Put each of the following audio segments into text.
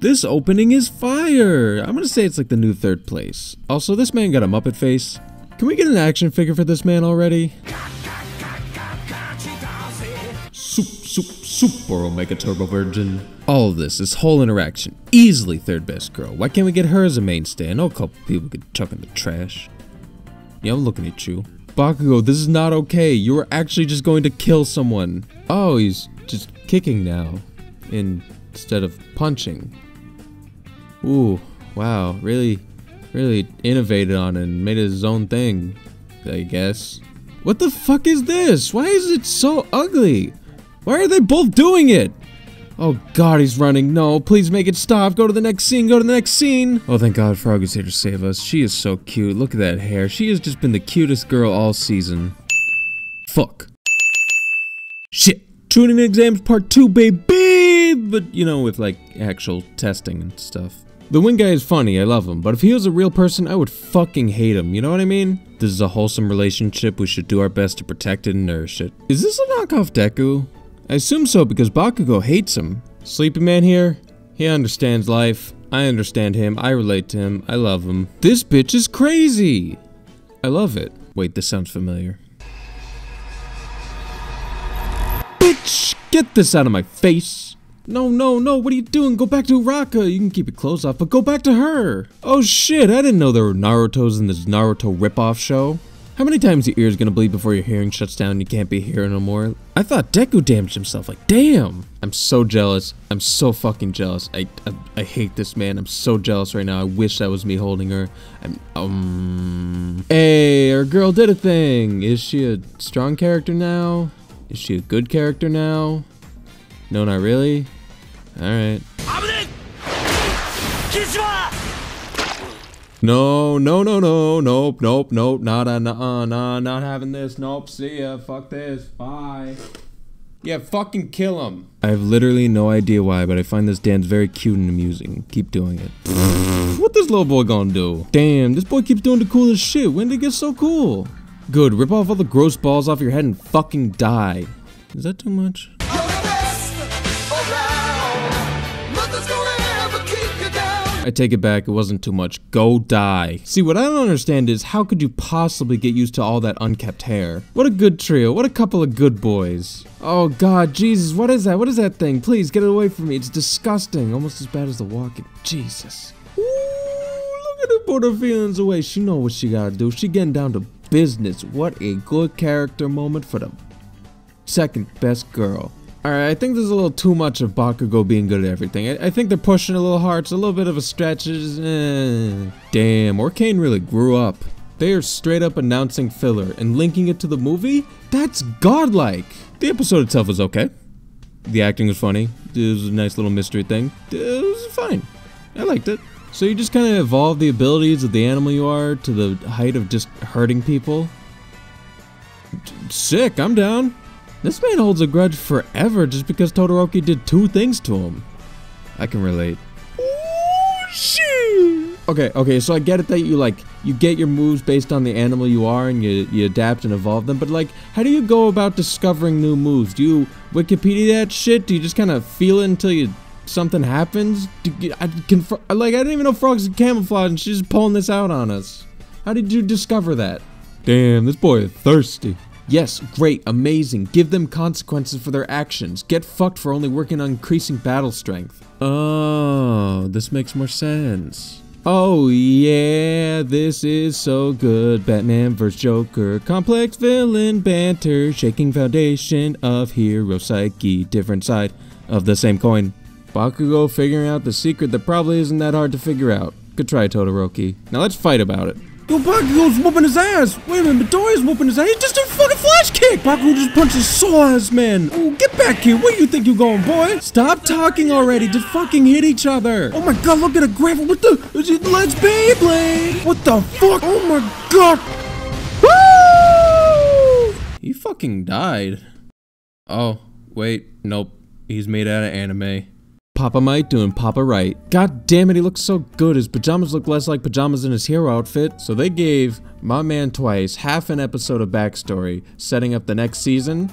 This opening is fire! I'm gonna say it's like the new third place. Also, this man got a Muppet face. Can we get an action figure for this man already? Soup, soup, super Omega Turbo Virgin. All of this, this whole interaction, easily third best girl. Why can't we get her as a mainstay? I know a couple people could chuck in the trash. Yeah, I'm looking at you. Bakugo, this is not okay. You are actually just going to kill someone. Oh, he's just kicking now. Instead of punching. Ooh, wow, really, really innovated on it and made it his own thing, I guess. What the fuck is this? Why is it so ugly? Why are they both doing it? Oh god, he's running. No, please make it stop. Go to the next scene. Go to the next scene. Oh, thank god Frog is here to save us. She is so cute. Look at that hair. She has just been the cutest girl all season. Fuck. Shit. Tuning exams part two, baby! But, you know, with like actual testing and stuff. The Wing guy is funny, I love him, but if he was a real person, I would fucking hate him, you know what I mean? This is a wholesome relationship, we should do our best to protect it and nourish it. Is this a knockoff Deku? I assume so because Bakugo hates him. Sleepy Man here? He understands life. I understand him, I relate to him, I love him. This bitch is crazy! I love it. Wait, this sounds familiar. Bitch! Get this out of my face! No, no, no, what are you doing? Go back to Uraraka. You can keep your clothes off, but go back to her. Oh shit, I didn't know there were Naruto's in this Naruto ripoff show. How many times your ear's gonna bleed before your hearing shuts down and you can't be here no more? I thought Deku damaged himself, like damn! I'm so jealous. I'm so fucking jealous. I, I, I hate this man. I'm so jealous right now. I wish that was me holding her. I'm, um... Hey, our girl did a thing! Is she a strong character now? Is she a good character now? No, not really? Alright. No, no, no, no, nope, nope, nope, not, uh, nah, nah, not having this, nope, see ya, fuck this, bye. Yeah, fucking kill him. I have literally no idea why, but I find this dance very cute and amusing. Keep doing it. what this little boy gonna do? Damn, this boy keeps doing the coolest shit. When did it get so cool? Good, rip off all the gross balls off your head and fucking die. Is that too much? I take it back, it wasn't too much. Go die. See, what I don't understand is how could you possibly get used to all that unkept hair? What a good trio, what a couple of good boys. Oh god, Jesus, what is that? What is that thing? Please, get it away from me. It's disgusting. Almost as bad as the walking. Jesus. Ooh, look at her put her feelings away. She know what she gotta do. She getting down to business. What a good character moment for the second best girl. Alright, I think there's a little too much of Bakugo being good at everything. I, I think they're pushing a little hard. It's a little bit of a stretch. Eh. Damn, Orcane really grew up. They are straight up announcing filler and linking it to the movie? That's godlike! The episode itself was okay. The acting was funny. It was a nice little mystery thing. It was fine. I liked it. So you just kind of evolve the abilities of the animal you are to the height of just hurting people? Sick, I'm down. This man holds a grudge forever just because Todoroki did two things to him. I can relate. Oh, shit. Okay, okay, so I get it that you like, you get your moves based on the animal you are and you, you adapt and evolve them, but like, how do you go about discovering new moves? Do you Wikipedia that shit? Do you just kind of feel it until you something happens? You, I can, like, I didn't even know frogs could camouflage and she's pulling this out on us. How did you discover that? Damn, this boy is thirsty. Yes, great, amazing. Give them consequences for their actions. Get fucked for only working on increasing battle strength. Oh, this makes more sense. Oh yeah, this is so good. Batman vs. Joker. Complex villain banter. Shaking foundation of hero psyche. Different side of the same coin. Bakugo figuring out the secret that probably isn't that hard to figure out. Good try, Todoroki. Now let's fight about it. Yo, Bakugo's whooping his ass. Wait a minute, Midoriya's whooping his ass. He just did a fucking flash kick. Bakugo just punched his sore ass man. Oh, get back here. Where you think you're going, boy? Stop talking already. Just fucking hit each other. Oh my god, look at a grapple. What the? Let's Beyblade. What the fuck? Oh my god. Woo! He fucking died. Oh, wait. Nope. He's made out of anime. Papa Might doing Papa right. God damn it, he looks so good. His pajamas look less like pajamas in his hero outfit. So they gave my man Twice half an episode of backstory, setting up the next season.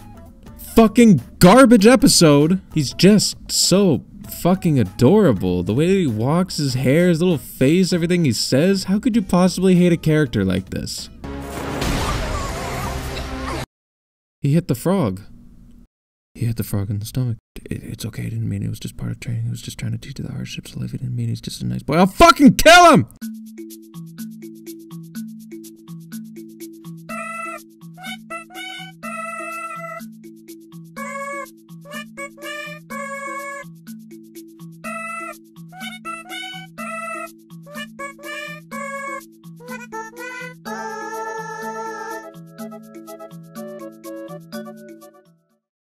fucking garbage episode. He's just so fucking adorable. The way that he walks, his hair, his little face, everything he says. How could you possibly hate a character like this? He hit the frog. He hit the frog in the stomach. It, it's okay, I didn't mean it. it was just part of training. He was just trying to teach you the hardships of life. He didn't mean he's just a nice boy. I'll fucking kill him!